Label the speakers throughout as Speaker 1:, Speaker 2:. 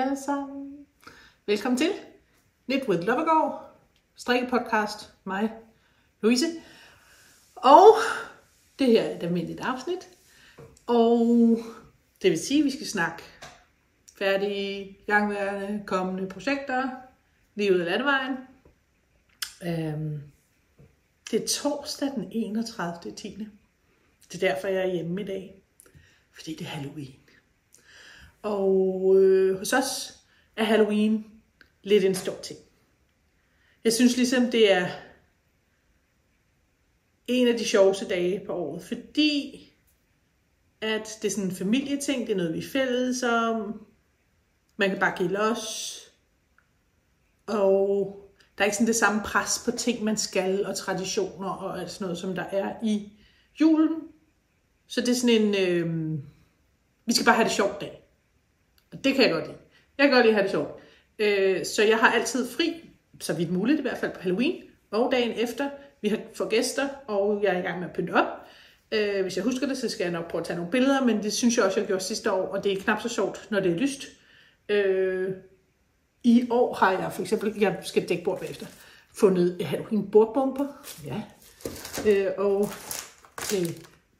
Speaker 1: Alle sammen. Velkommen til Knit with Lovergaard, strikkepodcast, mig, Louise. Og det her er et almindeligt afsnit. Og det vil sige, at vi skal snakke færdige, gangværende, kommende projekter, lige ud af landevejen. Øhm, det er torsdag den 31. 10. Det er derfor, jeg er hjemme i dag. Fordi det er Halloween. Og øh, hos os er Halloween lidt en stor ting. Jeg synes ligesom, det er en af de sjoveste dage på året, fordi at det er sådan en familieting, det er noget, vi er fælles om. Man kan bare give los. Og der er ikke sådan det samme pres på ting, man skal, og traditioner og alt sådan noget, som der er i julen. Så det er sådan en, øh, vi skal bare have det sjovt dag. Og det kan jeg godt lide. Jeg kan godt lide at have det sjovt. Øh, så jeg har altid fri, så vidt muligt i hvert fald på Halloween, og dagen efter. Vi har fået gæster, og jeg er i gang med at pynte op. Øh, hvis jeg husker det, så skal jeg nok prøve at tage nogle billeder, men det synes jeg også, jeg gjorde sidste år, og det er knap så sjovt, når det er lyst. Øh, I år har jeg for eksempel, jeg skal dække bord bagefter, fundet Halloween bordbomber. Ja. Øh, og øh,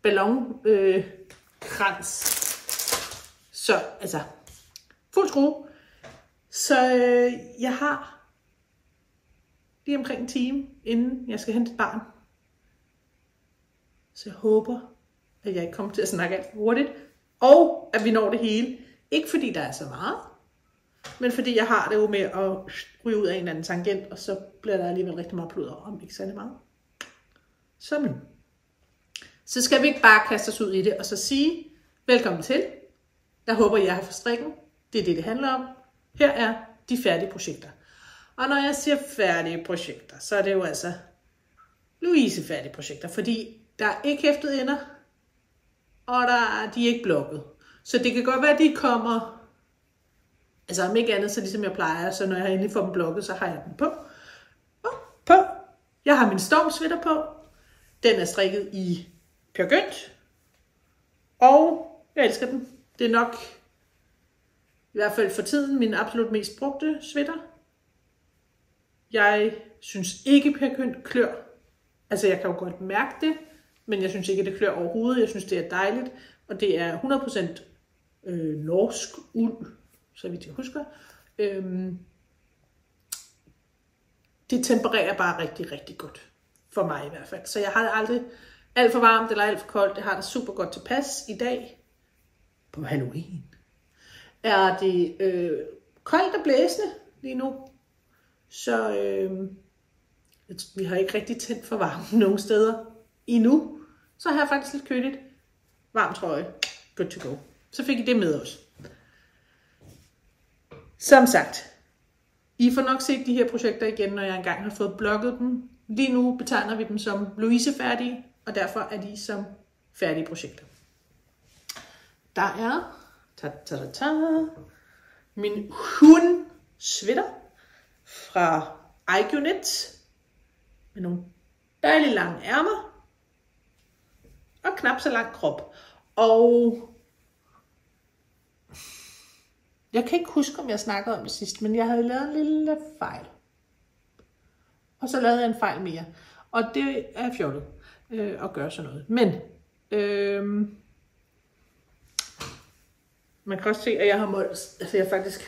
Speaker 1: ballon øh, krans. Så altså, fuld skrue. Så øh, jeg har lige omkring en time, inden jeg skal hente et barn. Så jeg håber, at jeg ikke kommer til at snakke alt for hurtigt, og at vi når det hele. Ikke fordi der er så meget, men fordi jeg har det jo med at ryge ud af en eller anden tangent, og så bliver der alligevel rigtig meget pludder om ikke særlig meget. Så nu. Så skal vi ikke bare kaste os ud i det, og så sige, velkommen til. Jeg håber, I er her for strikken. Det er det, det handler om. Her er de færdige projekter. Og når jeg siger færdige projekter, så er det jo altså Louise færdige projekter, fordi der er ikke hæftet ender, og der er, de er ikke blokket. Så det kan godt være, at de kommer, altså om ikke andet, så ligesom jeg plejer, så når jeg endelig får dem blokket, så har jeg dem på. Og på. Jeg har min stormsvitter på. Den er strikket i Pjørgønt. Og jeg elsker den. Det er nok, i hvert fald for tiden, min absolut mest brugte sweater. Jeg synes ikke, Pjørgønt klør. Altså, jeg kan jo godt mærke det, men jeg synes ikke, det klør overhovedet. Jeg synes, det er dejligt, og det er 100% øh, norsk uld, så vidt jeg husker. Øhm, det tempererer bare rigtig, rigtig godt. For mig i hvert fald. Så jeg har det aldrig alt for varmt eller alt for koldt. Det har det super godt tilpas i dag. På Halloween. Er det øh, koldt og blæsende lige nu. Så øh, vi har ikke rigtig tændt for varmen nogen steder endnu. Så har jeg faktisk lidt køligt. Varm trøje. Good to go. Så fik I det med os. Som sagt, I får nok set de her projekter igen, når jeg engang har fået blokket dem. Lige nu betegner vi dem som Louise færdige, og derfor er de som færdige projekter. Der er ta, ta, ta, ta, min hund sweater fra Igunet med nogle dejlige lange ærmer og knap så lang krop. Og jeg kan ikke huske, om jeg snakkede om det sidst, men jeg havde lavet en lille fejl. Og så lavede jeg en fejl mere. Og det er fjollet øh, at gøre sådan noget. Men øh, man kan også se, at jeg har målt, altså jeg faktisk,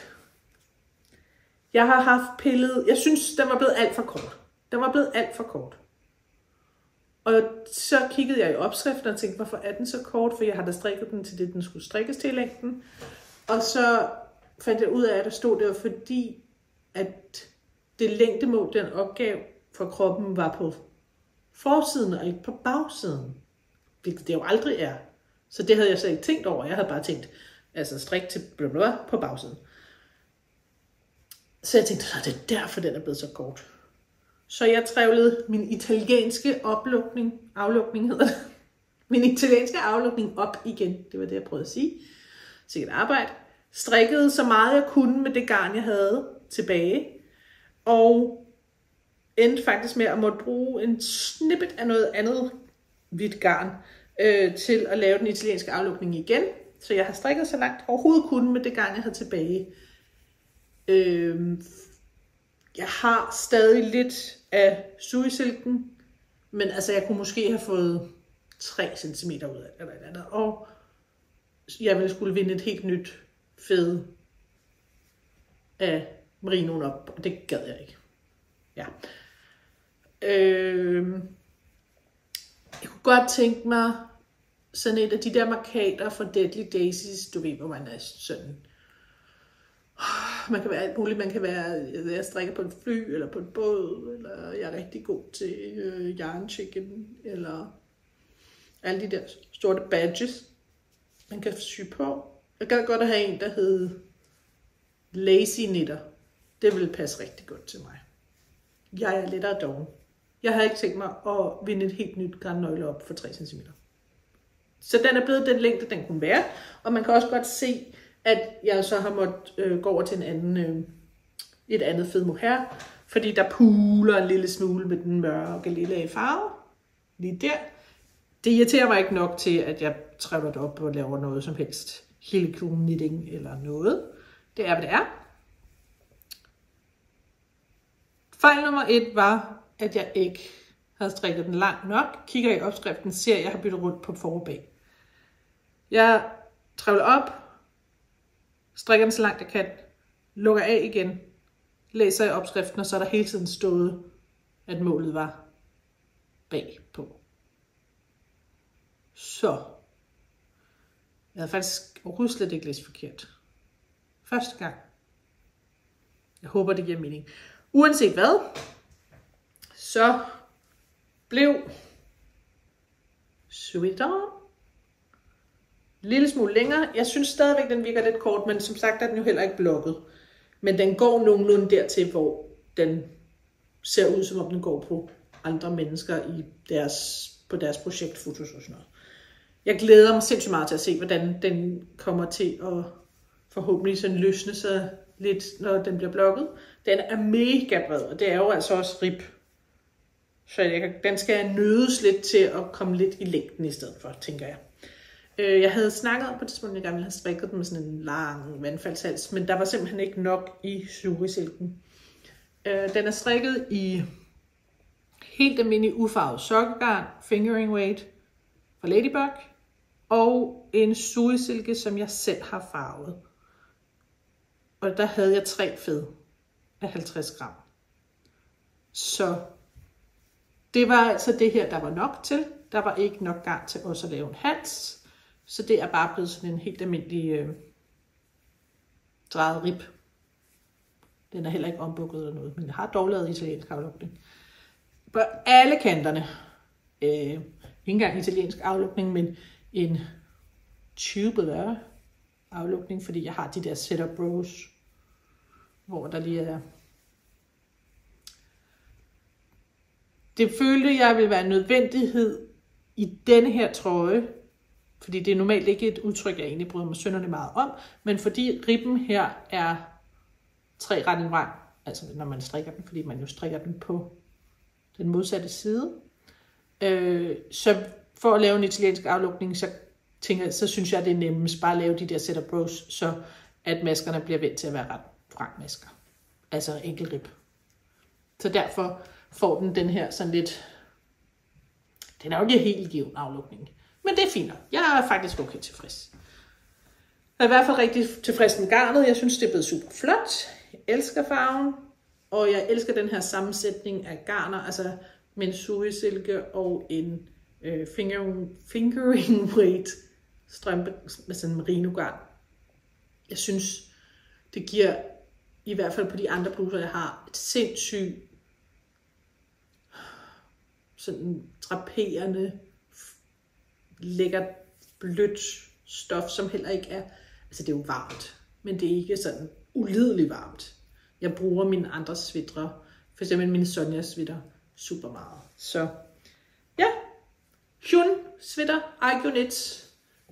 Speaker 1: jeg har haft pillet, jeg synes, den var blevet alt for kort. Den var blevet alt for kort. Og så kiggede jeg i opskriften og tænkte, hvorfor er den så kort? For jeg har da strikket den til det, den skulle strikkes til i længden. Og så fandt jeg ud af, at der stod det var fordi, at det længdemål, den opgave for kroppen, var på forsiden og ikke på bagsiden. Hvilket det jo aldrig er. Så det havde jeg slet ikke tænkt over. Jeg havde bare tænkt, altså strik til blablabla på bagsiden. Så jeg tænkte, at det er derfor, den er blevet så kort. Så jeg trævlede min italienske oplukning, aflukning hedder det, min italienske aflukning op igen. Det var det, jeg prøvede at sige. Sikkert arbejde. Strikkede så meget jeg kunne med det garn, jeg havde tilbage. Og endte faktisk med at måtte bruge en snippet af noget andet hvidt garn øh, til at lave den italienske aflukning igen. Så jeg har strikket så langt overhovedet kunne med det gang, jeg havde tilbage. Øh, jeg har stadig lidt af sugesilken, men altså jeg kunne måske have fået 3 cm ud af det, eller et andet. Og jeg ville skulle vinde et helt nyt fed af merinoen op, og det gad jeg ikke. Ja. Øh, jeg kunne godt tænke mig sådan et af de der markater fra Deadly Daisies, du ved, hvor man er sådan, man kan være alt muligt, man kan være, jeg strikker på et fly, eller på en båd, eller jeg er rigtig god til øh, yarn chicken, eller alle de der sorte badges, man kan sy på. Jeg gad godt at have en, der hed Lazy Knitter. Det ville passe rigtig godt til mig. Jeg er lettere doven. Jeg havde ikke tænkt mig at vinde et helt nyt grannøgle op for 3 cm. Så den er blevet den længde, den kunne være. Og man kan også godt se, at jeg så har måttet øh, gå over til en anden, øh, et andet fed mohair, fordi der puler en lille smule med den mørke lille farve. Lige der. Det irriterer mig ikke nok til, at jeg træver det op og laver noget som helst. Hele knitting eller noget. Det er, hvad det er. Fejl nummer et var, at jeg ikke havde strikket den langt nok. Kigger i opskriften, ser jeg, at jeg har byttet rundt på for og bag. Jeg trævler op, strikker den så langt jeg kan, lukker af igen, læser i opskriften, og så er der hele tiden stået, at målet var bagpå. Så. Jeg havde faktisk overhovedet slet ikke læst forkert. Første gang. Jeg håber, det giver mening. Uanset hvad, så blev sweater lille smule længere. Jeg synes stadigvæk, den virker lidt kort, men som sagt er den jo heller ikke blokket. Men den går nogenlunde dertil, hvor den ser ud, som om den går på andre mennesker i deres, på deres projektfotos og sådan noget. Jeg glæder mig sindssygt meget til at se, hvordan den kommer til at forhåbentlig sådan løsne sig lidt, når den bliver blokket. Den er mega bred, og det er jo altså også rib. Så jeg, den skal nødes lidt til at komme lidt i længden i stedet for, tænker jeg. Øh, jeg havde snakket om på det tidspunkt, at jeg gerne ville have strikket den med sådan en lang vandfaldshals, men der var simpelthen ikke nok i surisilken. Øh, den er strikket i helt almindelig ufarvet sokkegarn, fingering weight fra Ladybug, og en surisilke, som jeg selv har farvet. Og der havde jeg tre fed af 50 gram. Så det var altså det her, der var nok til. Der var ikke nok garn til også at lave en hals. Så det er bare blevet sådan en helt almindelig øh, drejet rib. Den er heller ikke ombukket eller noget, men jeg har dog lavet italiensk aflukning. På alle kanterne. Øh, ikke engang italiensk aflukning, men en tubular aflukning, fordi jeg har de der setup rows, hvor der lige er det følte jeg ville være en nødvendighed i denne her trøje, fordi det er normalt ikke et udtryk, jeg egentlig bryder mig sønderne meget om, men fordi ribben her er tre retning vej, altså når man strikker den, fordi man jo strikker den på den modsatte side. Øh, så for at lave en italiensk aflukning, så, tænker, så synes jeg, det er nemmest bare at lave de der setup rows, så at maskerne bliver vendt til at være ret vrangmasker. Altså enkelt rib. Så derfor får den den her sådan lidt, den er jo ikke helt given aflukning. Men det er fint. Jeg er faktisk okay tilfreds. Jeg er i hvert fald rigtig tilfreds med garnet. Jeg synes, det er blevet super flot. Jeg elsker farven. Og jeg elsker den her sammensætning af garner, altså med en silke og en øh, fingering, fingering weight strømpe med sådan en merino garn. Jeg synes, det giver, i hvert fald på de andre bluser, jeg har, et sindssygt sådan draperende lækkert blødt stof, som heller ikke er, altså det er jo varmt, men det er ikke sådan ulideligt varmt. Jeg bruger mine andre svitre, for eksempel min Sonja svitter, super meget. Så ja, Hyun svitter Argonit.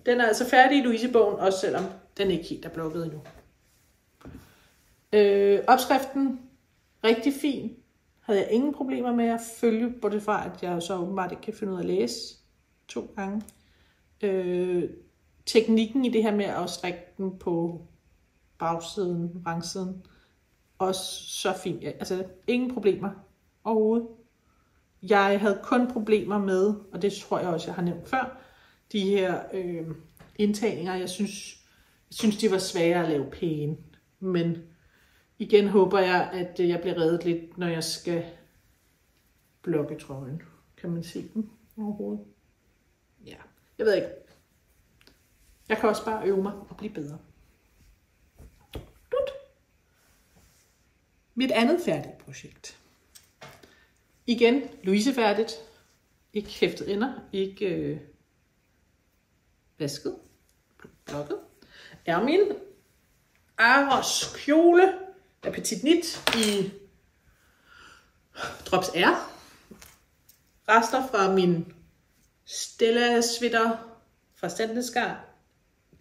Speaker 1: Den er altså færdig i Louise-bogen, også selvom den ikke helt er blokket endnu. Øh, opskriften, rigtig fin. Havde jeg ingen problemer med at følge, bortset fra, at jeg så åbenbart ikke kan finde ud af at læse to gange øh, teknikken i det her med at strikke den på bagsiden, rangsiden, også så fint. Altså, ingen problemer overhovedet. Jeg havde kun problemer med, og det tror jeg også, jeg har nævnt før, de her øh, indtagninger. Jeg synes, jeg synes, de var svære at lave pæne. Men igen håber jeg, at jeg bliver reddet lidt, når jeg skal blokke trøjen. Kan man se den overhovedet? Ja, jeg ved ikke. Jeg kan også bare øve mig og blive bedre. Dut. Mit andet færdige projekt. Igen, Louise færdigt. Ikke hæftet ender, ikke øh, vasket, blokket. Er min Aros kjole af Petit Nit i Drops R. Rester fra min Stella Svitter fra Standesgar,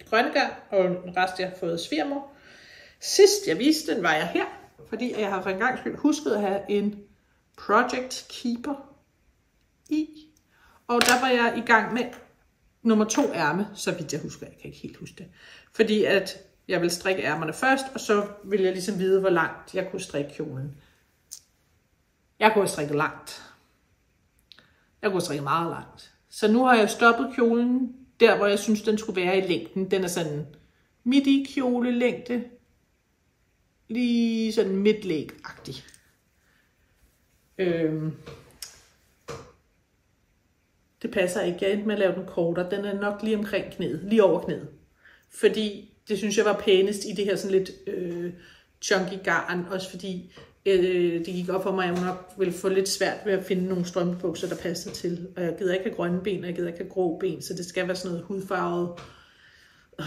Speaker 1: Grønnegar, og en rest jeg har fået svigermor. Sidst jeg viste den, var jeg her, fordi jeg har for en gang skyld husket at have en Project Keeper i. Og der var jeg i gang med nummer to ærme, så vidt jeg husker. Jeg kan ikke helt huske det. Fordi at jeg vil strikke ærmerne først, og så vil jeg ligesom vide, hvor langt jeg kunne strikke kjolen. Jeg kunne have strikket langt. Jeg kunne have strikket meget langt. Så nu har jeg stoppet kjolen der, hvor jeg synes, den skulle være i længden. Den er sådan midt i kjole længde. Lige sådan midtlæg-agtig. Øhm. Det passer ikke. Jeg endte med at lave den kortere. Den er nok lige omkring knæet. Lige over knæet. Fordi det synes jeg var pænest i det her sådan lidt øh, chunky garn. Også fordi øh, det gik op for mig, at jeg nok ville få lidt svært ved at finde nogle strømpebukser, der passer til. Og jeg gider ikke have grønne ben, og jeg gider ikke have grå ben, så det skal være sådan noget hudfarvet øh,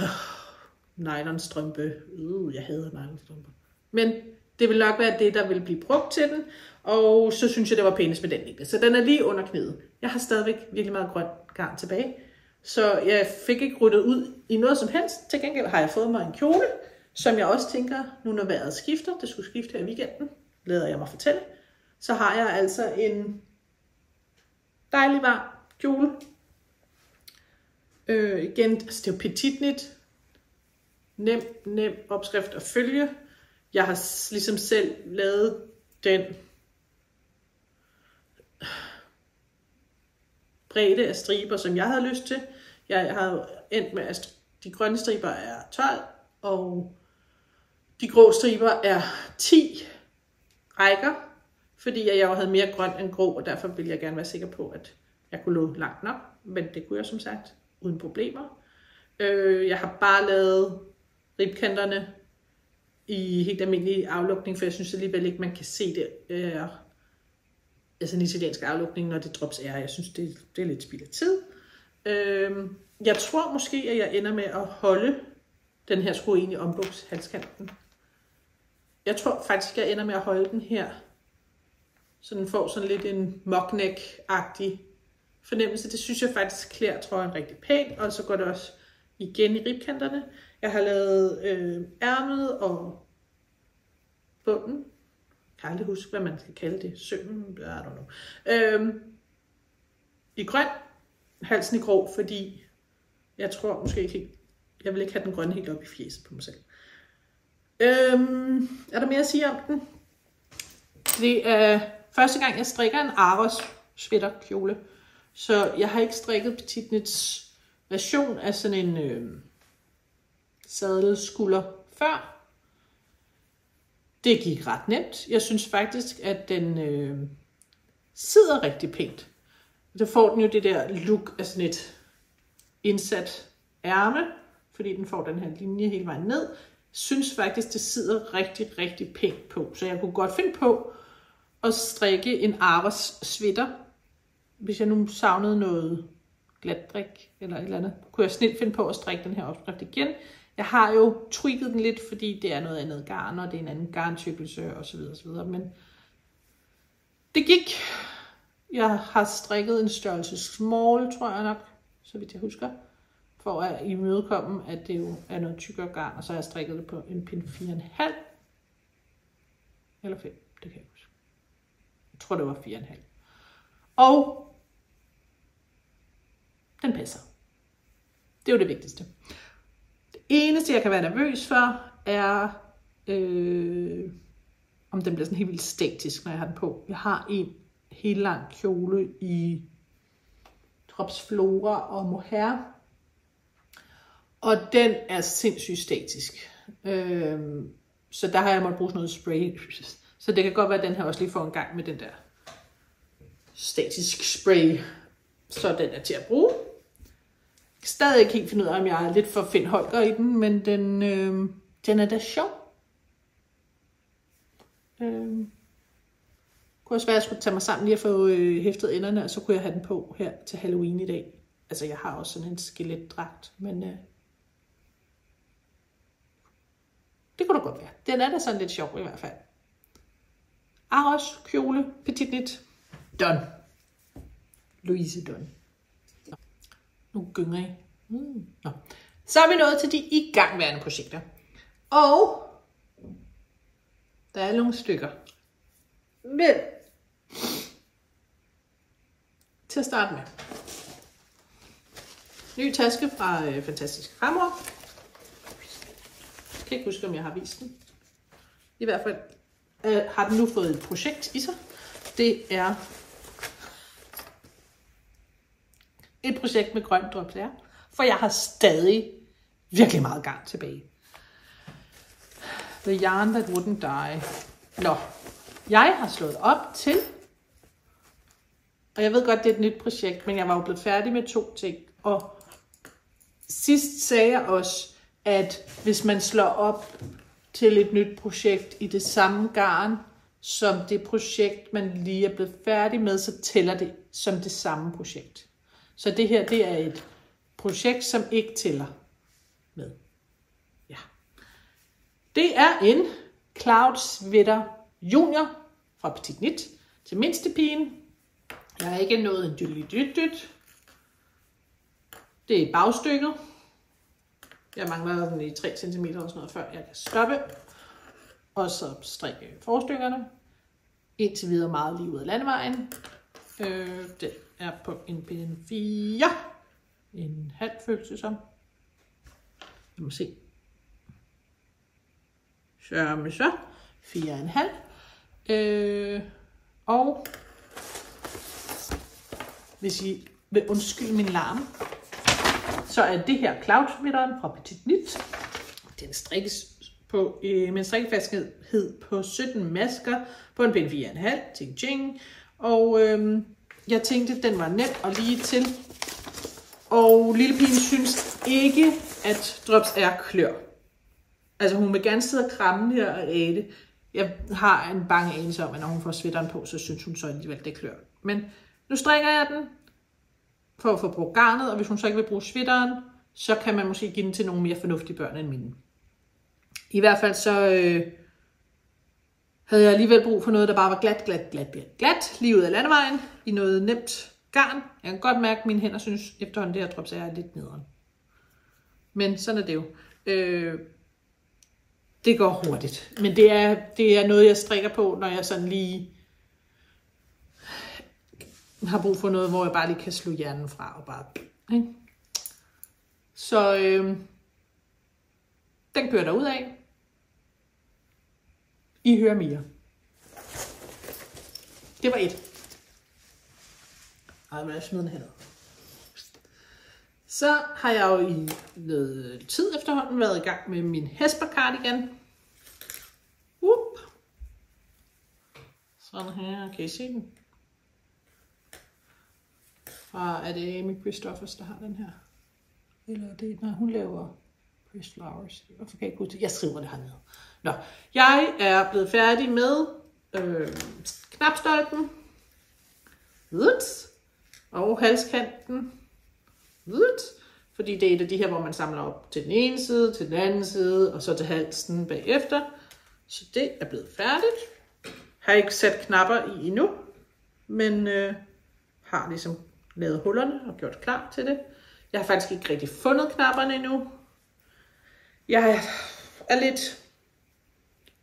Speaker 1: nylonstrømpe. Uh, jeg hader nylonstrømper. Men det vil nok være det, der vil blive brugt til den, og så synes jeg, det var pænest med den linje. Så den er lige under knæet. Jeg har stadigvæk virkelig meget grønt garn tilbage, så jeg fik ikke ryddet ud i noget som helst. Til gengæld har jeg fået mig en kjole, som jeg også tænker, nu når vejret skifter, det skulle skifte her i weekenden, lader jeg mig fortælle, så har jeg altså en dejlig varm kjole. Øh, igen, altså det er jo petit knit. Nem, nem opskrift at følge. Jeg har ligesom selv lavet den bredde af striber, som jeg havde lyst til. Jeg har endt med, at de grønne striber er 12, og de grå striber er 10 rækker, fordi jeg jo havde mere grøn end grå, og derfor ville jeg gerne være sikker på, at jeg kunne lå langt nok. Men det kunne jeg som sagt, uden problemer. Øh, jeg har bare lavet ribkanterne i helt almindelig aflukning, for jeg synes alligevel ikke, man kan se det. Øh, altså en italiensk aflukning, når det drops er. Jeg synes, det, det er lidt spild af tid. Øh, jeg tror måske, at jeg ender med at holde den her skrue ind i ombukshalskanten. Jeg tror faktisk, jeg ender med at holde den her. Så den får sådan lidt en mockneck-agtig fornemmelse. Det synes jeg faktisk klæder trøjen rigtig pænt. Og så går det også igen i ribkanterne. Jeg har lavet øh, ærmet og bunden. Jeg kan aldrig huske, hvad man skal kalde det. Sømmen, I don't know. Øhm, I grøn, halsen i grå, fordi jeg tror måske ikke, jeg vil ikke have den grønne helt op i fjeset på mig selv. Øhm, er der mere at sige om den? Det er første gang, jeg strikker en Aros sweaterkjole. Så jeg har ikke strikket Petit Knits version af sådan en øh, sadelskulder før. Det gik ret nemt. Jeg synes faktisk, at den øh, sidder rigtig pænt. Så får den jo det der look af sådan et indsat ærme, fordi den får den her linje hele vejen ned synes faktisk, det sidder rigtig, rigtig pænt på. Så jeg kunne godt finde på at strikke en Aros hvis jeg nu savnede noget glatdrik eller et eller andet. Kunne jeg snilt finde på at strikke den her opskrift igen. Jeg har jo tweaked den lidt, fordi det er noget andet garn, og det er en anden garntykkelse osv. osv. Men det gik. Jeg har strikket en størrelse small, tror jeg nok, så vidt jeg husker for at imødekomme, at det jo er noget tykkere garn, og så har jeg strikket det på en pin 4,5 eller 5, det kan jeg huske. Jeg tror, det var 4,5. Og den passer. Det er jo det vigtigste. Det eneste, jeg kan være nervøs for, er øh, om den bliver sådan helt vildt statisk, når jeg har den på. Jeg har en helt lang kjole i Drops Flora og Mohair. Og den er sindssygt statisk. Øhm, så der har jeg måttet bruge sådan noget spray. Så det kan godt være, at den her også lige får en gang med den der statisk spray. Så den er til at bruge. Jeg kan stadig ikke helt finde ud af, om jeg er lidt for Finn Holger i den, men den, øh, den er da sjov. Øh, kunne også være, at jeg skulle tage mig sammen lige at få øh, hæftet enderne, og så kunne jeg have den på her til Halloween i dag. Altså, jeg har også sådan en skeletdragt, men øh, det kunne da godt være. Den er da sådan lidt sjov i hvert fald. Aros, kjole, petit knit, done. Louise Done. Nu gynger jeg. Mm. Nå. Så er vi nået til de igangværende projekter. Og der er nogle stykker. Men til at starte med. Ny taske fra øh, Fantastisk Krammer. Kan ikke huske, om jeg har vist den. I hvert fald øh, har den nu fået et projekt i sig. Det er et projekt med grønt drøbler, for jeg har stadig virkelig meget gang tilbage. The Yarn That Wouldn't Die. Nå, jeg har slået op til, og jeg ved godt, det er et nyt projekt, men jeg var jo blevet færdig med to ting, og sidst sagde jeg også, at hvis man slår op til et nyt projekt i det samme garn, som det projekt, man lige er blevet færdig med, så tæller det som det samme projekt. Så det her, det er et projekt, som ikke tæller med. Ja. Det er en Cloud Sweater Junior fra Petit Knit til mindstepigen. Jeg har ikke nået en dyt dyt dyt. Det er bagstykket. Jeg mangler den i 3 cm og sådan noget, før jeg kan stoppe. Og så strikke forstykkerne. Indtil videre meget lige ud af landevejen. Øh, det er på en pind 4. En halv følelse som. Jeg må se. Så med så. 4,5. Øh, og hvis I vil undskylde min larm, så er det her cloud fra Petit Nit. Den strikkes på, øh, med en strikkefasthed på 17 masker på en pind 4,5. Ting, ting. Og øh, jeg tænkte, den var nem og lige til. Og lille pigen synes ikke, at drops er klør. Altså hun vil gerne sidde og kramme det og æde. Jeg har en bange anelse om, at når hun får sweateren på, så synes hun så alligevel, det klør. Men nu strikker jeg den for at få brugt garnet, og hvis hun så ikke vil bruge sweateren, så kan man måske give den til nogle mere fornuftige børn end mine. I hvert fald så øh, havde jeg alligevel brug for noget, der bare var glat, glat, glat, glat, glat, lige ud af landevejen, i noget nemt garn. Jeg kan godt mærke, at mine hænder synes efterhånden, det her drops er lidt nederen. Men sådan er det jo. Øh, det går hurtigt. Men det er, det er noget, jeg strikker på, når jeg sådan lige har brug for noget, hvor jeg bare lige kan slå hjernen fra og bare... Ikke? Så øh, den kører der ud af. I hører mere. Det var et. Ej, men jeg smider den her Så har jeg jo i noget tid efterhånden været i gang med min Hesper cardigan. Up. Sådan her, kan I se den? Fra, er det Amy Christoffers, der har den her? Eller er det, nej, hun laver Chris Flowers. Hvorfor kan jeg ikke Jeg skriver det hernede. Nå, jeg er blevet færdig med øh, knapstolpen. Uts. Og halskanten. Uts. Fordi det er et af de her, hvor man samler op til den ene side, til den anden side, og så til halsen bagefter. Så det er blevet færdigt. Har ikke sat knapper i endnu, men øh, har ligesom lavet hullerne og gjort klar til det. Jeg har faktisk ikke rigtig fundet knapperne endnu. Jeg er lidt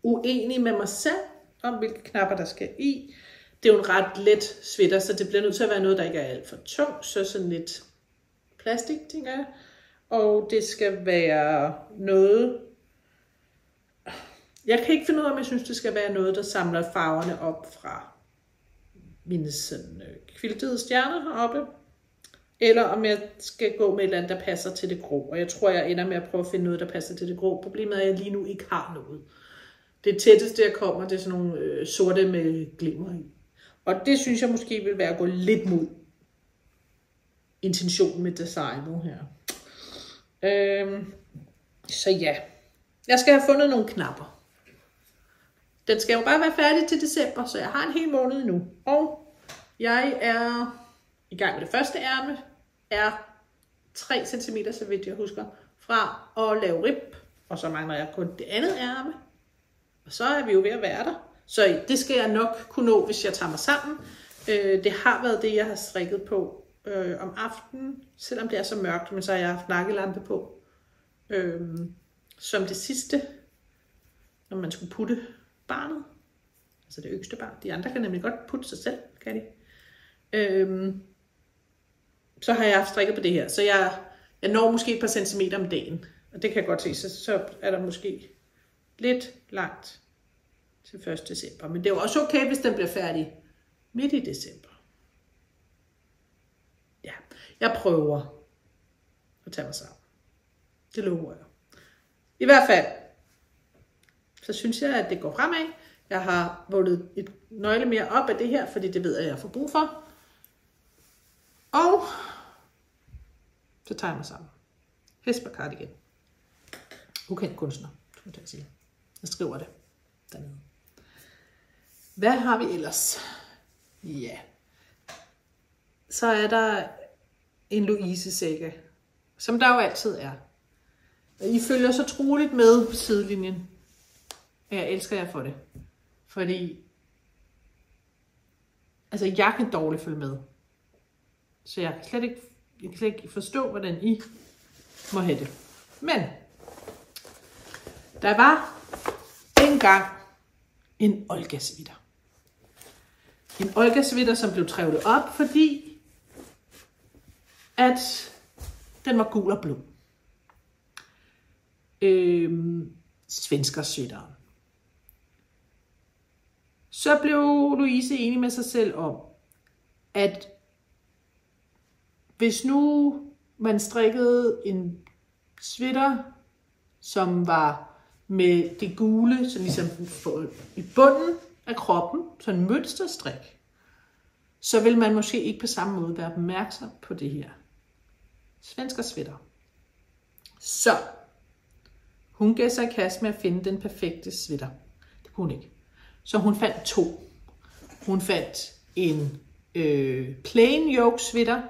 Speaker 1: uenig med mig selv om, hvilke knapper der skal i. Det er jo en ret let sweater, så det bliver nødt til at være noget, der ikke er alt for tungt. Så sådan lidt plastik, tænker jeg. Og det skal være noget... Jeg kan ikke finde ud af, om jeg synes, det skal være noget, der samler farverne op fra mine sådan, øh, kviltede stjerner heroppe. Eller om jeg skal gå med et eller andet, der passer til det grå. Og jeg tror, jeg ender med at prøve at finde noget, der passer til det grå. Problemet er, at jeg lige nu ikke har noget. Det tætteste, jeg kommer, det er sådan nogle øh, sorte med glimmer i. Og det synes jeg måske vil være at gå lidt mod intentionen med designet her. Øhm, så ja, jeg skal have fundet nogle knapper. Den skal jo bare være færdig til december, så jeg har en hel måned nu. Og jeg er i gang med det første ærme, er 3 cm, så vidt jeg husker, fra at lave rib, og så mangler jeg kun det andet ærme. Og så er vi jo ved at være der. Så det skal jeg nok kunne nå, hvis jeg tager mig sammen. Øh, det har været det, jeg har strikket på øh, om aftenen, selvom det er så mørkt, men så har jeg haft nakkelampe på. Øh, som det sidste, når man skulle putte barnet. Altså det yngste barn. De andre kan nemlig godt putte sig selv, kan de øhm, så har jeg haft strikket på det her. Så jeg, jeg når måske et par centimeter om dagen. Og det kan jeg godt se, så, så er der måske lidt langt til 1. december. Men det er jo også okay, hvis den bliver færdig midt i december. Ja, jeg prøver at tage mig sammen. Det lover jeg. I hvert fald, så synes jeg, at det går fremad. Jeg har vundet et nøgle mere op af det her, fordi det ved jeg, at jeg får brug for. Og så tager jeg mig sammen. Hesper cardigan. Ukendt kunstner, skulle jeg sige. Jeg skriver det dernede. Hvad har vi ellers? Ja. Så er der en Louise Sække, som der jo altid er. I følger så troligt med på sidelinjen. Jeg elsker jer for det. Fordi altså jeg kan dårligt følge med. Så jeg kan slet ikke, jeg kan slet ikke forstå, hvordan I må have det. Men der var engang en Olga svitter. En Olga svitter, som blev trævlet op, fordi at den var gul og blå. Øhm, svenskersvitteren. Så blev Louise enig med sig selv om, at hvis nu man strikkede en sweater, som var med det gule, som ligesom i bunden af kroppen, så en mønsterstrik, så vil man måske ikke på samme måde være opmærksom på det her. Svensker sweater. Så hun gav sig i kast med at finde den perfekte sweater. Det kunne hun ikke. Så hun fandt to. Hun fandt en øh, plain yoke sweater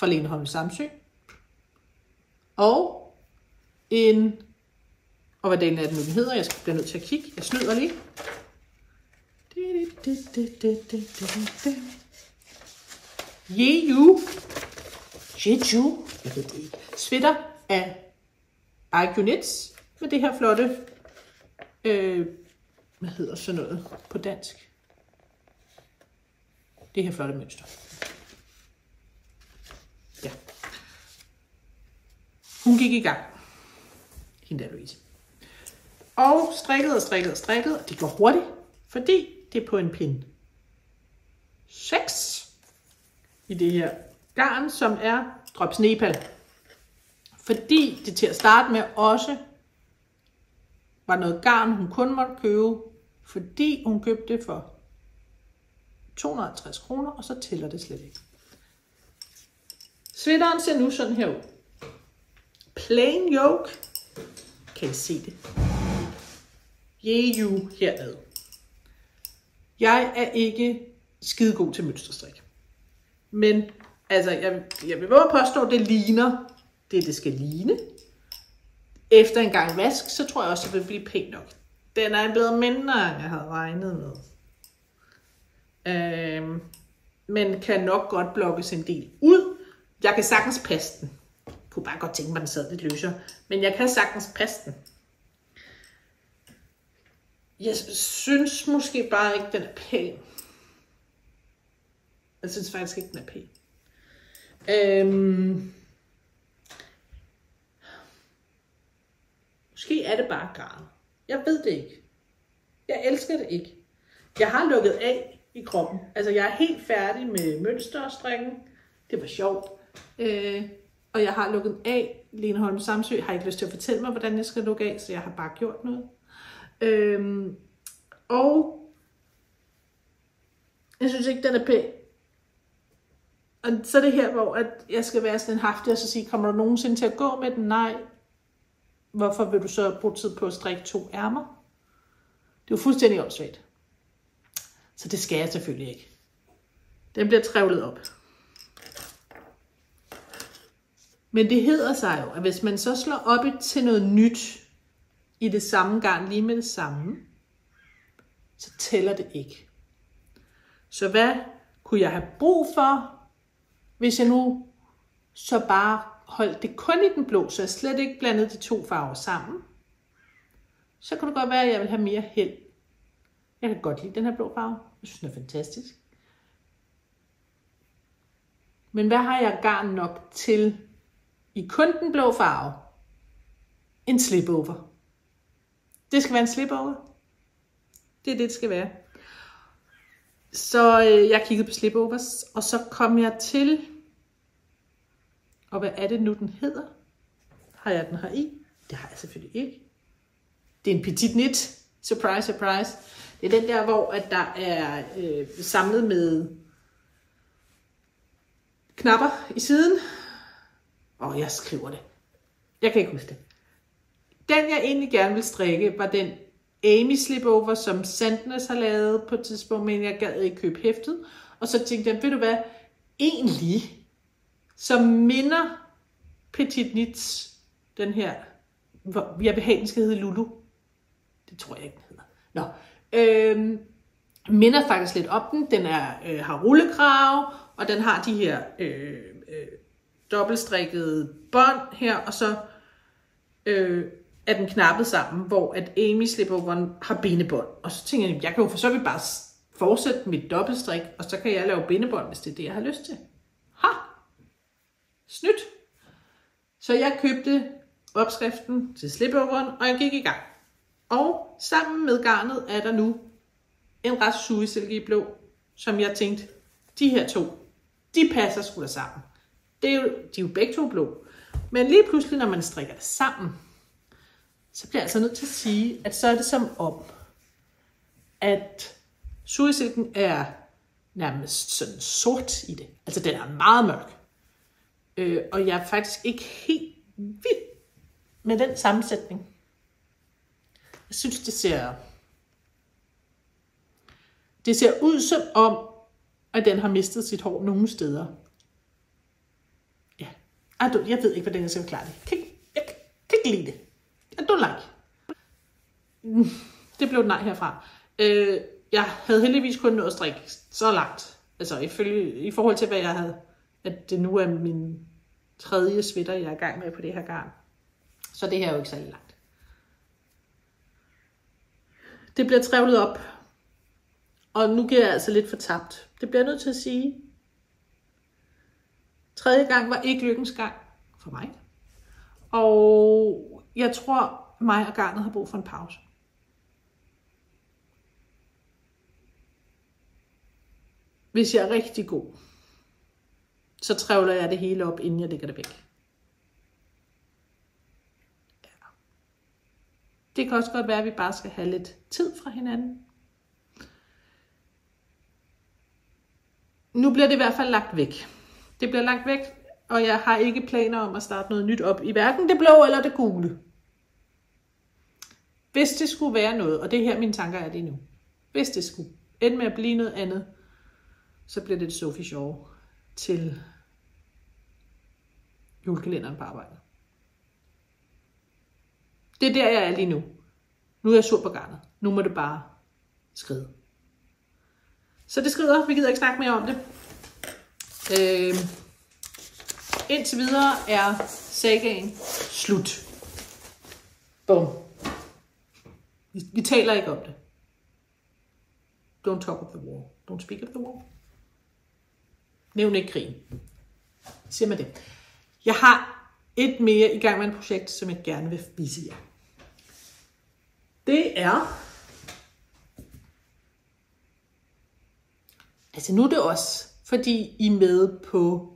Speaker 1: fra Lene Samsø. Og en, og hvad delen af den nu hedder, jeg skal blive nødt til at kigge, jeg snyder lige. Jeju, Jeju, jeg ved det ikke, sweater af Argunits med det her flotte, øh, hvad hedder sådan noget på dansk? Det her flotte mønster. Hun gik i gang. Hende der Louise. Og strikkede og strikkede og strikkede, og det går hurtigt, fordi det er på en pind 6 i det her garn, som er Drops Nepal. Fordi det til at starte med også var noget garn, hun kun måtte købe, fordi hun købte det for 250 kroner, og så tæller det slet ikke. Sweateren ser nu sådan her ud. Plain yoke. Kan I se det? Jeju herad. Jeg er ikke skide god til mønsterstrik. Men altså, jeg, jeg vil våge påstå, at det ligner det, det skal ligne. Efter en gang vask, så tror jeg også, at det vil blive pænt nok. Den er blevet mindre, end jeg havde regnet med. Øhm, men kan nok godt blokkes en del ud. Jeg kan sagtens passe den. Jeg kunne bare godt tænke mig, at den sad lidt løsere. Men jeg kan sagtens passe den. Jeg synes måske bare ikke, den er pæn. Jeg synes faktisk ikke, den er pæn. Øhm, måske er det bare garn. Jeg ved det ikke. Jeg elsker det ikke. Jeg har lukket af i kroppen. Altså, jeg er helt færdig med mønster og strikken. Det var sjovt. Øh, og jeg har lukket af. Lene Holm Samsø har ikke lyst til at fortælle mig, hvordan jeg skal lukke af, så jeg har bare gjort noget. Øhm, og jeg synes ikke, den er pæn. Og så er det her, hvor at jeg skal være sådan en haftig og så sige, kommer du nogensinde til at gå med den? Nej. Hvorfor vil du så bruge tid på at strikke to ærmer? Det er jo fuldstændig åndssvagt. Så det skal jeg selvfølgelig ikke. Den bliver trævlet op. Men det hedder sig jo, at hvis man så slår op til noget nyt i det samme garn lige med det samme, så tæller det ikke. Så hvad kunne jeg have brug for, hvis jeg nu så bare holdt det kun i den blå, så jeg slet ikke blandede de to farver sammen, så kunne det godt være, at jeg vil have mere held. Jeg kan godt lide den her blå farve. Jeg synes, den er fantastisk. Men hvad har jeg garn nok til i kun den blå farve? En slipover. Det skal være en slipover. Det er det, det skal være. Så øh, jeg kiggede på slipovers, og så kom jeg til, og hvad er det nu, den hedder? Har jeg den her i? Det har jeg selvfølgelig ikke. Det er en petit knit. Surprise, surprise. Det er den der, hvor at der er øh, samlet med knapper i siden. Og jeg skriver det. Jeg kan ikke huske det. Den, jeg egentlig gerne vil strikke, var den Amy slipover, som Sandnes har lavet på et tidspunkt, men jeg gad ikke købe hæftet. Og så tænkte jeg, ved du hvad, egentlig, som minder Petit Nits, den her, jeg vil have, den skal hedde Lulu. Det tror jeg ikke, den hedder. Nå, øhm, minder faktisk lidt om den. Den er, øh, har rullekrav, og den har de her øh, øh, dobbeltstrikkede bånd her, og så øh, er den knappet sammen, hvor at Amy slipoveren har bindebånd. Og så tænker jeg, jeg kan jo for så vidt bare fortsætte mit dobbeltstrik, og så kan jeg lave bindebånd, hvis det er det, jeg har lyst til. Ha! Snydt! Så jeg købte opskriften til slipoveren, og jeg gik i gang. Og sammen med garnet er der nu en ret silke i blå, som jeg tænkte, de her to, de passer sgu da sammen. Det er jo, de er jo begge to blå. Men lige pludselig, når man strikker det sammen, så bliver jeg altså nødt til at sige, at så er det som om, at sugesilken er nærmest sådan sort i det. Altså den er meget mørk. Øh, og jeg er faktisk ikke helt vild med den sammensætning. Jeg synes, det ser... Det ser ud som om, at den har mistet sit hår nogle steder. Ja. Jeg ved ikke, hvordan jeg skal forklare det. Jeg kan, jeg kan ikke lide det. I don't like. Det blev et nej herfra. Øh, jeg havde heldigvis kun nået at strikke så langt. Altså ifølge, i forhold til, hvad jeg havde, at det nu er min tredje sweater, jeg er i gang med på det her garn. Så det her er jo ikke særlig langt. Det bliver trævlet op. Og nu giver jeg altså lidt for tabt. Det bliver jeg nødt til at sige. Tredje gang var ikke lykkens gang for mig. Og jeg tror, mig og garnet har brug for en pause. Hvis jeg er rigtig god, så trævler jeg det hele op, inden jeg lægger det væk. Ja. Det kan også godt være, at vi bare skal have lidt tid fra hinanden. Nu bliver det i hvert fald lagt væk. Det bliver langt væk, og jeg har ikke planer om at starte noget nyt op i hverken det blå eller det gule. Hvis det skulle være noget, og det er her mine tanker er lige nu. Hvis det skulle ende med at blive noget andet, så bliver det et Sophie Show til julekalenderen på arbejde. Det er der, jeg er lige nu. Nu er jeg sur på garnet. Nu må det bare skride. Så det skrider. Vi gider ikke snakke mere om det. Øh, indtil videre er sagaen slut. Bum. Vi, vi taler ikke om det. Don't talk of the war. Don't speak of the war. Nævn ikke krigen. Siger man det. Jeg har et mere i gang med et projekt, som jeg gerne vil vise jer. Det er... Altså nu er det også fordi I er med på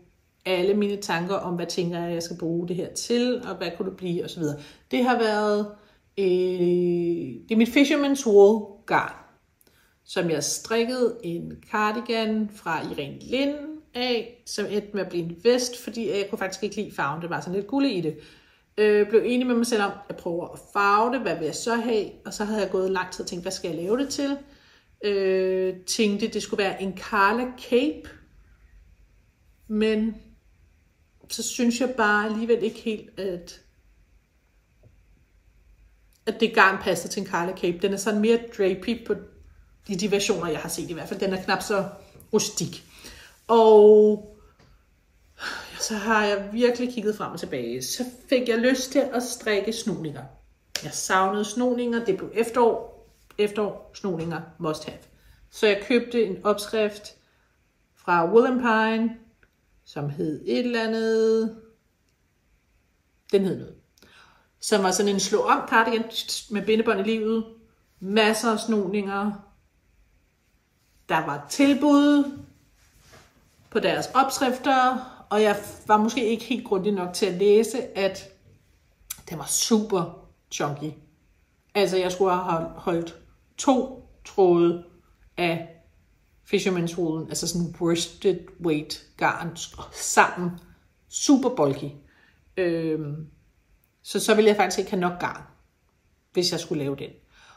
Speaker 1: alle mine tanker om, hvad tænker jeg, jeg skal bruge det her til, og hvad kunne det blive, osv. Det har været, øh, det er mit Fisherman's Wool garn, som jeg strikkede en cardigan fra Irene Lind af, som endte med at blive en vest, fordi jeg kunne faktisk ikke lide farven, det var sådan lidt gulde i det. Øh, blev enig med mig selv om, at jeg prøver at farve det, hvad vil jeg så have, og så havde jeg gået lang tid og tænkt, hvad skal jeg lave det til? Øh, tænkte, det skulle være en Carla Cape, men så synes jeg bare alligevel ikke helt, at, at det garn passer til en Carla Cape. Den er sådan mere drapey på i de versioner, jeg har set i hvert fald. Den er knap så rustik. Og så har jeg virkelig kigget frem og tilbage. Så fik jeg lyst til at strikke snoninger. Jeg savnede snoninger. Det blev efterår. Efterår, snoninger, must have. Så jeg købte en opskrift fra Wool Pine, som hed et eller andet. Den hed noget. Som var sådan en slå om cardigan med bindebånd i livet. Masser af snoninger. Der var tilbud på deres opskrifter, og jeg var måske ikke helt grundig nok til at læse, at den var super chunky. Altså, jeg skulle have holdt to tråde af Fisherman's Wool, altså sådan worsted weight garn sammen. Super bulky. Øhm, så så ville jeg faktisk ikke have nok garn, hvis jeg skulle lave den.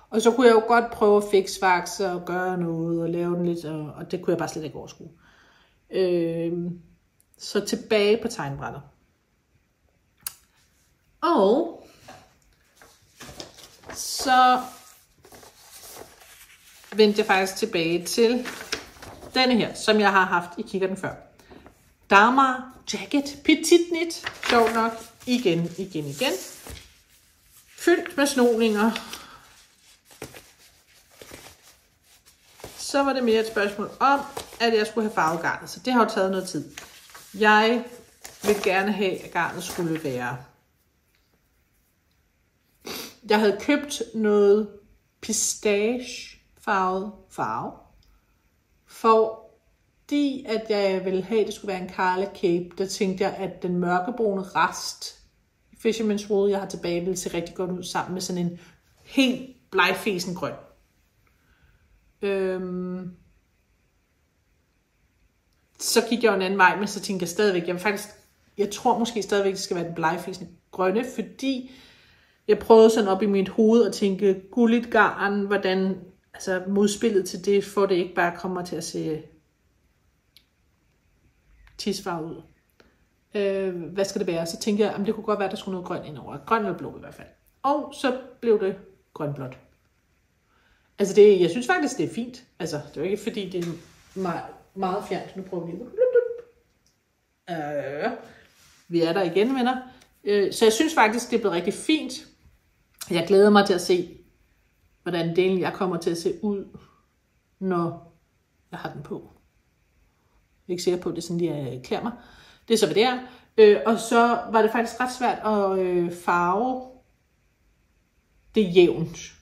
Speaker 1: Og så kunne jeg jo godt prøve at fikse og gøre noget og lave den lidt, og, og det kunne jeg bare slet ikke overskue. Øhm, så tilbage på tegnbrættet. Og så vendte jeg faktisk tilbage til denne her, som jeg har haft i kikkerten før. Dharma Jacket Petit Knit. Sjov nok. Igen, igen, igen. Fyldt med snoninger. Så var det mere et spørgsmål om, at jeg skulle have farvegarnet. Så det har jo taget noget tid. Jeg vil gerne have, at garnet skulle være... Jeg havde købt noget pistache farvet farve, fordi at jeg ville have, at det skulle være en Carla Cape, der tænkte jeg, at den mørkebrune rest i Fisherman's Wool, jeg har tilbage, ville se rigtig godt ud sammen med sådan en helt blegfesen grøn. Øhm, så gik jeg jo en anden vej, men så tænkte jeg stadigvæk, jeg faktisk, jeg tror måske stadigvæk, det skal være den blegfisende grønne, fordi jeg prøvede sådan op i mit hoved at tænke, gulligt garn, hvordan, altså modspillet til det, for det ikke bare kommer til at se tisfar ud. Øh, hvad skal det være? Så tænkte jeg, at det kunne godt være, at der skulle noget grønt ind over. Grøn eller blå i hvert fald. Og så blev det grønblåt. Altså det, jeg synes faktisk, det er fint. Altså, det er ikke fordi, det er meget, meget fjernt. Nu prøver vi lige. Øh, vi er der igen, venner. Øh, så jeg synes faktisk, det er blevet rigtig fint. Jeg glæder mig til at se, hvordan delen jeg kommer til at se ud, når jeg har den på. Jeg er ikke sikker på, at det er sådan, jeg klæder mig. Det er så, hvad det er. Øh, og så var det faktisk ret svært at øh, farve det jævnt.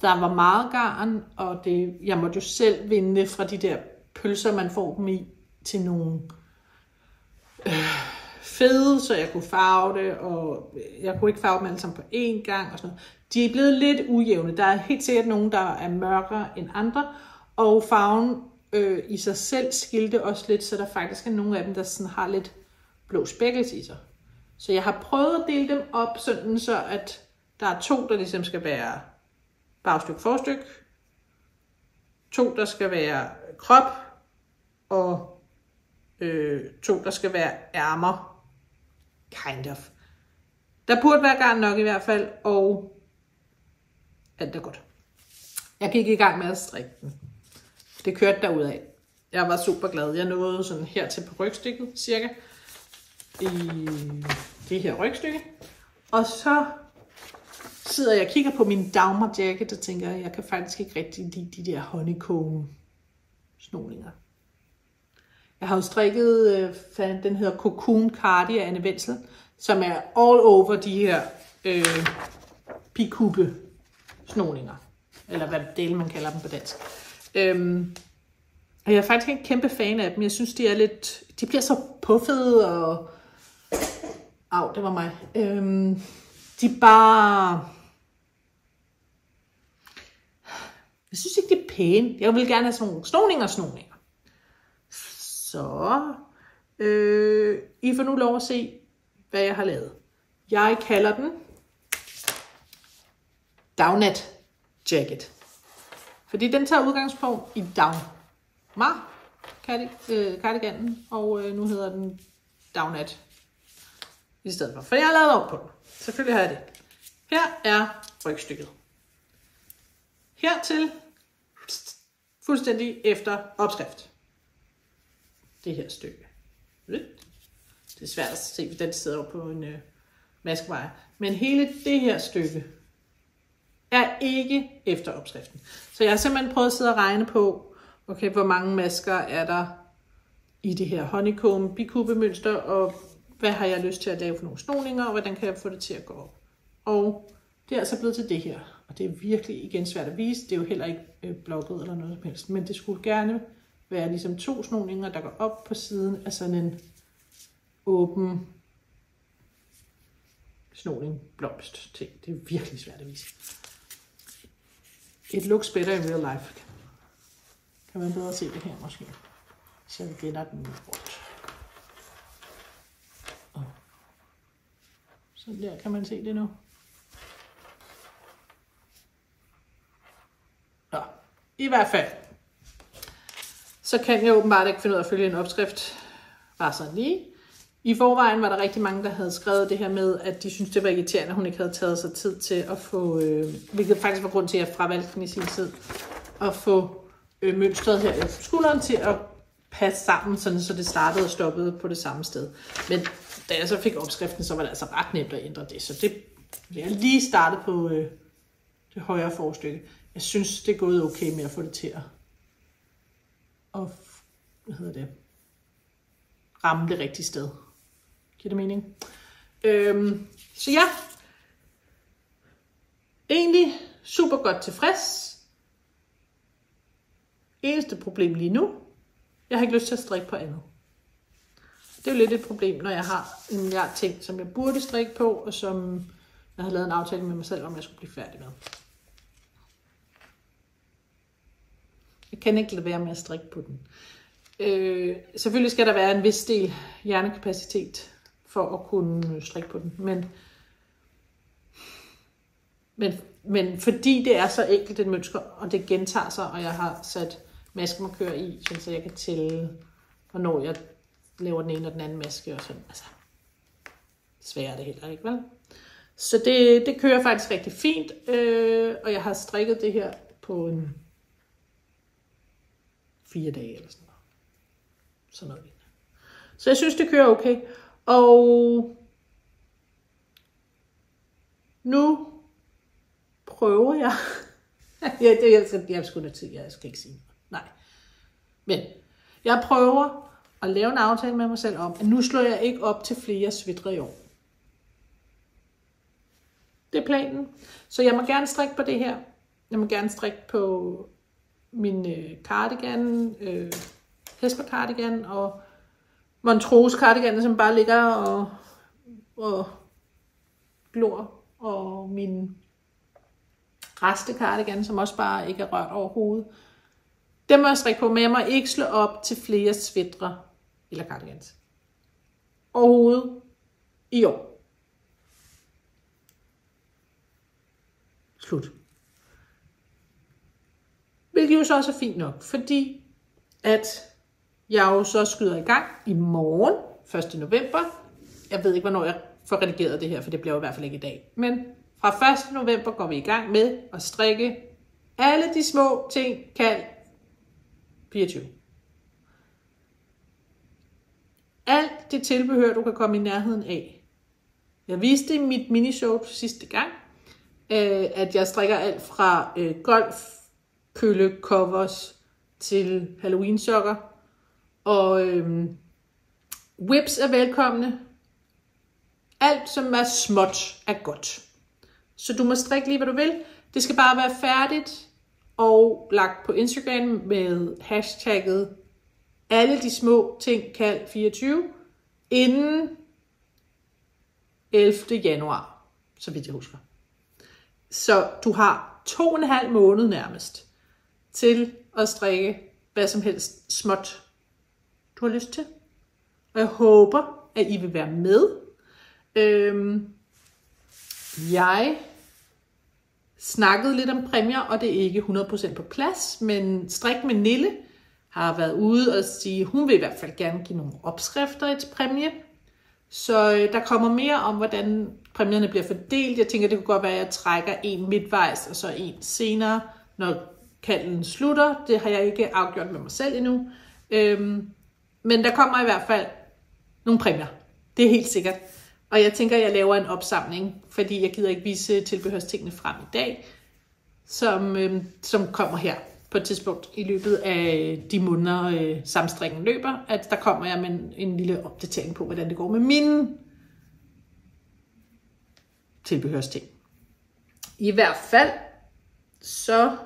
Speaker 1: Der var meget garn, og det, jeg måtte jo selv vinde fra de der pølser, man får dem i, til nogle øh, fede, så jeg kunne farve det, og jeg kunne ikke farve dem alle sammen på én gang. Og sådan noget. De er blevet lidt ujævne. Der er helt sikkert nogen, der er mørkere end andre, og farven øh, i sig selv skilte også lidt, så der faktisk er nogle af dem, der sådan har lidt blå spækkels i sig. Så jeg har prøvet at dele dem op, sådan så at der er to, der ligesom skal være bagstyk forstyk, to, der skal være krop, og øh, to, der skal være ærmer. Kind of. Der burde være garn nok i hvert fald, og alt er godt. Jeg gik i gang med at strikke den. Det kørte derudad. Jeg var super glad. Jeg nåede sådan her til på rygstykket, cirka. I det her rygstykke. Og så sidder jeg og kigger på min Dagmar jacket og tænker, at jeg kan faktisk ikke rigtig lide de der honeycomb snoninger. Jeg har jo strikket, øh, den hedder Cocoon Cardi af Anne Wenzel, som er all over de her øh, pikubbe snoninger. Eller hvad del man kalder dem på dansk. Øhm, Og jeg er faktisk ikke en kæmpe fan af dem. Jeg synes, de er lidt... De bliver så puffede og... Au, det var mig. Øhm, de er bare... Jeg synes ikke, det er pæne. Jeg vil gerne have sådan nogle snoninger og snoninger. Så... Øh, I får nu lov at se, hvad jeg har lavet. Jeg kalder den Downat Jacket. Fordi den tager udgangspunkt i Down øh, cardiganen, og øh, nu hedder den Downat i stedet for. For jeg har lavet om på den. Selvfølgelig har jeg det. Her er rygstykket. Hertil fuldstændig efter opskrift. Det her stykke. Det er svært at se, hvordan den sidder på en øh, maskevejer. Men hele det her stykke er ikke efter opskriften. Så jeg har simpelthen prøvet at sidde og regne på, okay, hvor mange masker er der i det her honeycomb bikubemønster, og hvad har jeg lyst til at lave for nogle snoninger, og hvordan kan jeg få det til at gå op. Og det er altså blevet til det her, og det er virkelig igen svært at vise, det er jo heller ikke øh, blokket eller noget som helst, men det skulle gerne være ligesom to snoninger, der går op på siden af sådan en åben snoning blomst ting. Det er virkelig svært at vise. It looks better in real life. Kan man bedre se det her måske? Så vi vender den rundt. Sådan der, kan man se det nu? Nå, i hvert fald. Så kan jeg åbenbart ikke finde ud af at følge en opskrift. Bare sådan lige. I forvejen var der rigtig mange, der havde skrevet det her med, at de syntes, det var irriterende, at hun ikke havde taget sig tid til at få, øh, hvilket faktisk var grund til, at jeg fravalgte den i sin tid, at få øh, mønstret her i skulderen til at passe sammen, sådan, så det startede og stoppede på det samme sted. Men da jeg så fik opskriften, så var det altså ret nemt at ændre det. Så det jeg lige startet på øh, det højre forstykke. Jeg synes, det er gået okay med at få det til at, at hvad hedder det, ramme det rigtige sted. Giver det mening? Øhm, så ja, egentlig super godt tilfreds. Eneste problem lige nu, jeg har ikke lyst til at strikke på andet. Det er jo lidt et problem, når jeg har en milliard ting, som jeg burde strikke på, og som jeg har lavet en aftale med mig selv, om jeg skulle blive færdig med. Jeg kan ikke lade være med at strikke på den. Øh, selvfølgelig skal der være en vis del hjernekapacitet for at kunne strikke på den. Men, men, men fordi det er så enkelt et mønster, og det gentager sig, og jeg har sat maskemarkør i, så jeg kan tælle, hvornår jeg laver den ene og den anden maske, og sådan, altså, sværere det heller ikke, vel? Så det, det kører faktisk rigtig fint, øh, og jeg har strikket det her på en fire dage eller sådan noget. Sådan noget. Så jeg synes, det kører okay. Og nu prøver jeg. ja, det, jeg, jeg, jeg skulle til, jeg skal ikke sige noget. Nej. Men jeg prøver at lave en aftale med mig selv om, at nu slår jeg ikke op til flere svitre i år. Det er planen. Så jeg må gerne strikke på det her. Jeg må gerne strikke på min øh, cardigan, øh, Hesper cardigan og Montrose cardigan, som bare ligger og, og glor, og min reste cardigan, som også bare ikke er rørt overhovedet. Det må jeg strikke på, men jeg må ikke slå op til flere svætre eller cardigans. Overhovedet i år. Slut. Hvilket jo så også er fint nok, fordi at jeg jo så skyder i gang i morgen, 1. november. Jeg ved ikke, hvornår jeg får redigeret det her, for det bliver jo i hvert fald ikke i dag. Men fra 1. november går vi i gang med at strikke alle de små ting kaldt 24. Alt det tilbehør, du kan komme i nærheden af. Jeg viste i mit minishow sidste gang, øh, at jeg strikker alt fra øh, golf, køle, covers til Halloween sokker. Og øhm, whips er velkomne. Alt, som er småt, er godt. Så du må strikke lige, hvad du vil. Det skal bare være færdigt og lagt på Instagram med hashtagget alle de små ting kald 24 inden 11. januar, så vidt jeg husker. Så du har to og en halv måned nærmest til at strikke hvad som helst småt, du har lyst til. Og jeg håber, at I vil være med. Øhm, jeg snakkede lidt om præmier, og det er ikke 100% på plads, men Strik med Nille har været ude og sige, hun vil i hvert fald gerne give nogle opskrifter til præmie. Så øh, der kommer mere om, hvordan præmierne bliver fordelt. Jeg tænker, det kunne godt være, at jeg trækker en midtvejs, og så en senere, når kalden slutter. Det har jeg ikke afgjort med mig selv endnu. Øhm, men der kommer i hvert fald nogle præmier. Det er helt sikkert. Og jeg tænker, at jeg laver en opsamling, fordi jeg gider ikke vise tilbehørstingene frem i dag, som, øh, som kommer her på et tidspunkt i løbet af de måneder, øh, samstringen løber, at der kommer jeg med en, en lille opdatering på, hvordan det går med mine tilbehørsting. I hvert fald, så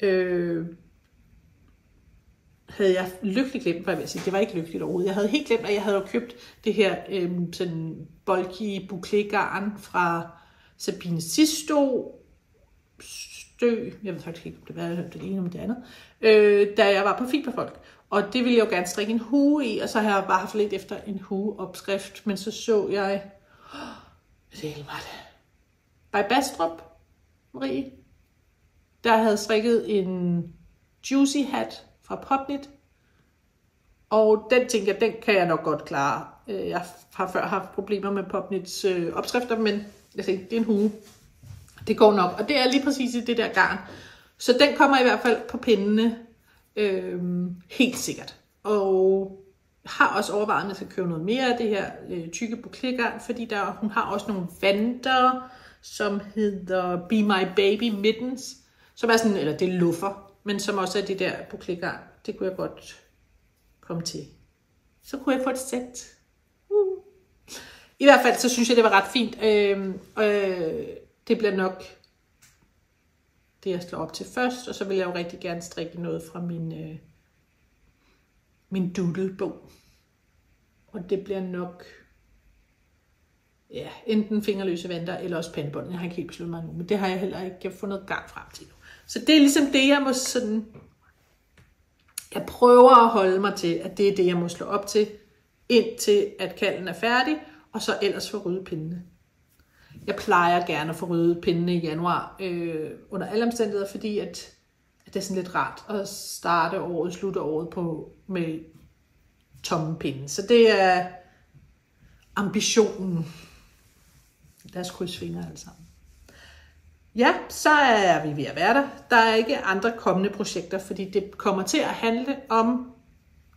Speaker 1: øh, havde jeg lykkeligt glemt, hvad jeg vil sige. Det var ikke lykkeligt overhovedet. Jeg havde helt glemt, at jeg havde købt det her øh, sådan bulky bouclé-garn fra Sabine Sisto stø, jeg ved faktisk ikke, om det var det ene om det andet, øh, da jeg var på Fiberfolk. Og det ville jeg jo gerne strikke en hue i, og så har jeg bare haft lidt efter en hue-opskrift, men så så jeg, oh, det var det, by Bastrup, Marie, der havde strikket en juicy hat fra Popnit, og den tænker jeg, den kan jeg nok godt klare. Øh, jeg har før haft problemer med Popnits øh, opskrifter, men jeg tænkte, det er en hue. Det går nok, og det er lige præcis i det der garn. Så den kommer i hvert fald på pindene, øh, helt sikkert. Og har også overvejet, at jeg skal købe noget mere af det her øh, tykke bouclé fordi der, hun har også nogle vanter, som hedder Be My Baby Mittens, som er sådan, eller det luffer, men som også er de der bouclé Det kunne jeg godt komme til. Så kunne jeg få et sæt. Uh. I hvert fald, så synes jeg, det var ret fint. Øh, øh, det bliver nok det, jeg slår op til først, og så vil jeg jo rigtig gerne strikke noget fra min, øh, min doodle-bog. Og det bliver nok ja, enten fingerløse vanter, eller også pandebånd. Jeg har ikke helt besluttet mig nu, men det har jeg heller ikke fundet gang frem til nu. Så det er ligesom det, jeg må sådan... Jeg prøver at holde mig til, at det er det, jeg må slå op til, indtil at kalden er færdig, og så ellers få ryddet pindene. Jeg plejer gerne at få ryddet pindene i januar øh, under alle omstændigheder, fordi at, at det er sådan lidt rart at starte året, slutte året på med tomme pinde. Så det er ambitionen. Lad os krydse fingre alle sammen. Ja, så er vi ved at være der. Der er ikke andre kommende projekter, fordi det kommer til at handle om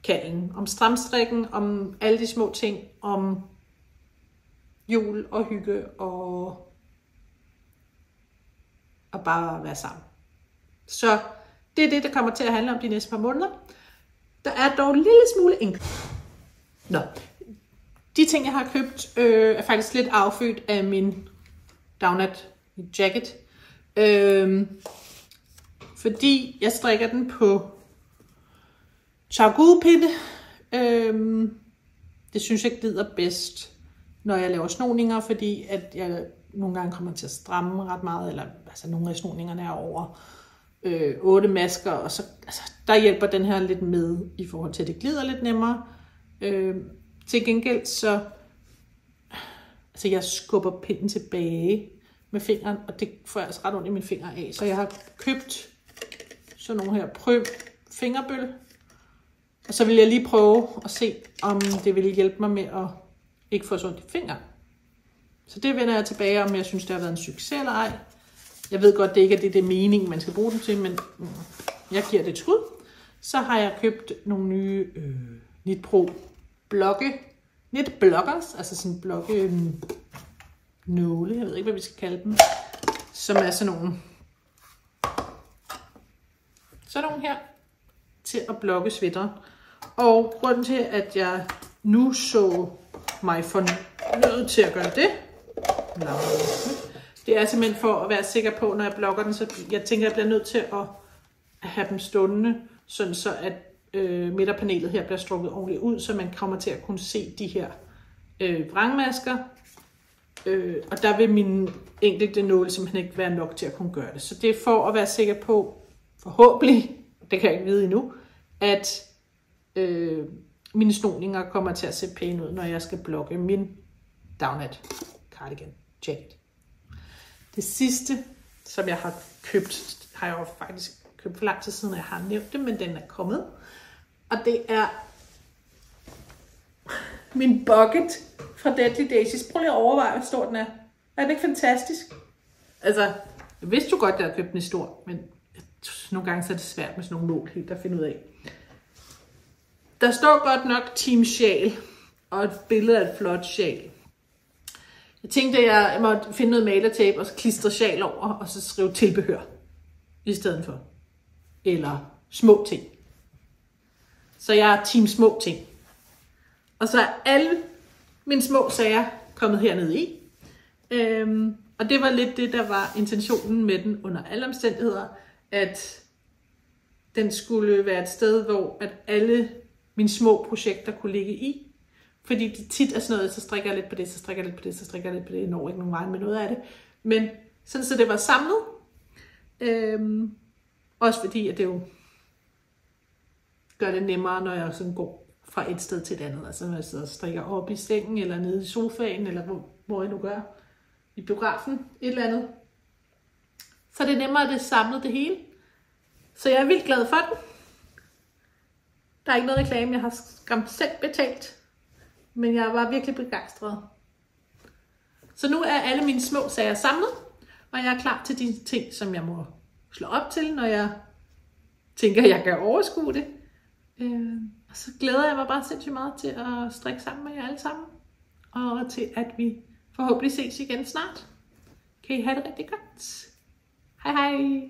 Speaker 1: kalden, om stramstrikken, om alle de små ting, om jul og hygge og, og bare være sammen. Så det er det, der kommer til at handle om de næste par måneder. Der er dog en lille smule enkelt. Nå, de ting, jeg har købt, øh, er faktisk lidt affødt af min Downat jacket. Øhm, fordi jeg strikker den på chargulpinde. Øhm, det synes jeg glider bedst når jeg laver snoninger, fordi at jeg nogle gange kommer til at stramme ret meget, eller altså nogle af snoningerne er over øh, 8 masker, og så altså, der hjælper den her lidt med i forhold til, at det glider lidt nemmere. Øh, til gengæld så, altså jeg skubber pinden tilbage med fingeren, og det får jeg altså ret ondt i mine fingre af. Så jeg har købt sådan nogle her prøv fingerbøl, og så vil jeg lige prøve at se, om det vil hjælpe mig med at ikke få så ondt i fingeren. Så det vender jeg tilbage om, jeg synes, det har været en succes eller ej. Jeg ved godt, det ikke er det, det er meningen, man skal bruge den til, men mm, jeg giver det et skud. Så har jeg købt nogle nye øh, Nitpro blokke, Nitblockers, altså sådan blokke øh, nåle, jeg ved ikke, hvad vi skal kalde dem, som er sådan nogle, sådan nogle her, til at blokke sweater. Og grunden til, at jeg nu så mig for nødt til at gøre det, Det er simpelthen for at være sikker på, når jeg blokker den, så jeg tænker, jeg bliver nødt til at have dem stående, sådan så at øh, midterpanelet her bliver strukket ordentligt ud, så man kommer til at kunne se de her øh, vrangmasker. Øh, og der vil min enkelte nål simpelthen ikke være nok til at kunne gøre det. Så det er for at være sikker på, forhåbentlig, det kan jeg ikke vide endnu, at øh, mine snoninger kommer til at se pæne ud, når jeg skal blokke min downat cardigan jacket. Det sidste, som jeg har købt, har jeg jo faktisk købt for lang tid siden, jeg har nævnt det, men den er kommet. Og det er min bucket fra Deadly Daisies. Prøv lige at overveje, hvor stor den er. Er den ikke fantastisk? Altså, jeg vidste jo godt, at jeg købt den i stor, men nogle gange så er det svært med sådan nogle mål helt at finde ud af. Der står godt nok Team Sjæl og et billede af et flot sjal. Jeg tænkte, at jeg måtte finde noget malertape og så klistre sjal over, og så skrive tilbehør i stedet for. Eller små ting. Så jeg er team små ting. Og så er alle mine små sager kommet hernede i. Øhm, og det var lidt det, der var intentionen med den under alle omstændigheder, at den skulle være et sted, hvor at alle mine små projekter kunne ligge i. Fordi det tit er sådan noget, så strikker jeg lidt på det, så strikker jeg lidt på det, så strikker jeg lidt på det. Jeg når ikke nogen vej med noget af det. Men sådan så det var samlet. Øhm, også fordi, at det jo gør det nemmere, når jeg sådan går fra et sted til et andet. Altså når jeg sidder og strikker op i sengen, eller nede i sofaen, eller hvor, hvor jeg nu gør. I biografen, et eller andet. Så det er nemmere, at det er samlet det hele. Så jeg er vildt glad for den. Der er ikke noget reklame, jeg har skam selv betalt. Men jeg var virkelig begejstret. Så nu er alle mine små sager samlet, og jeg er klar til de ting, som jeg må slå op til, når jeg tænker, at jeg kan overskue det. Øh, så glæder jeg mig bare sindssygt meget til at strikke sammen med jer alle sammen. Og til at vi forhåbentlig ses igen snart. Kan I have det rigtig godt. Hej hej.